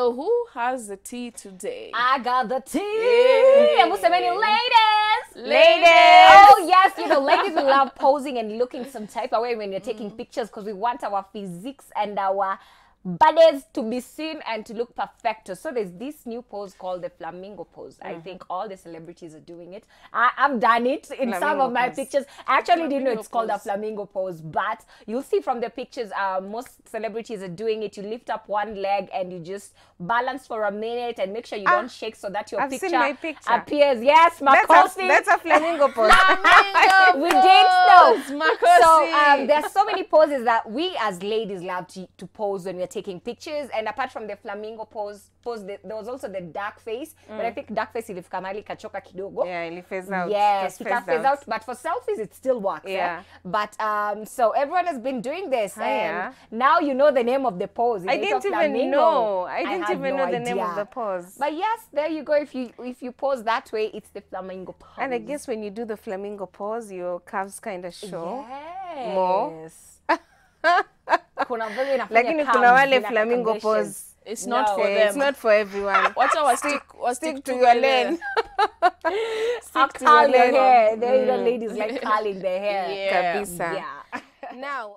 So who has the tea today? I got the tea. Yay. And so many ladies? Ladies. Oh yes, you know, ladies love posing and looking some type of way when you're taking mm. pictures because we want our physiques and our bodies to be seen and to look perfect. So there's this new pose called the flamingo pose. I think all the celebrities are doing it. I, I've done it in some of my pose. pictures. I actually didn't know Flamingo it's called a flamingo pose, but you'll see from the pictures, uh, most celebrities are doing it. You lift up one leg and you just balance for a minute and make sure you don't shake so that your picture, picture. appears. Yes, That's Makosi. a, that's a flamingo pose. we did know. Makosi. So um, there's so many poses that we as ladies love to, to pose when we're taking pictures. And apart from the flamingo pose, pose the, there was also the duck face. But I think duck face ilifika mahali kachoka kidogo. yeah, ili phase out. Yes, can phase out. But for selfies, it still works. eh? Yeah. But um, so everyone has been doing this, Hiya. and now you know the name of the pose. I didn't even flamingo. know. I didn't had even no know the name of the pose. But yes, there you go. If you if you pose that way, it's the flamingo pose. And I guess when you do the flamingo pose, your calves kind of show. yes. More. kuna vile inafanya Lakini kuna wale flamingo pose. It's No. not for them. It's not for everyone. What our stick, Stick stick to your lane. stick to your lane. hair. There you know, ladies like curling their hair. Yeah. Kabisa. Yeah. Now,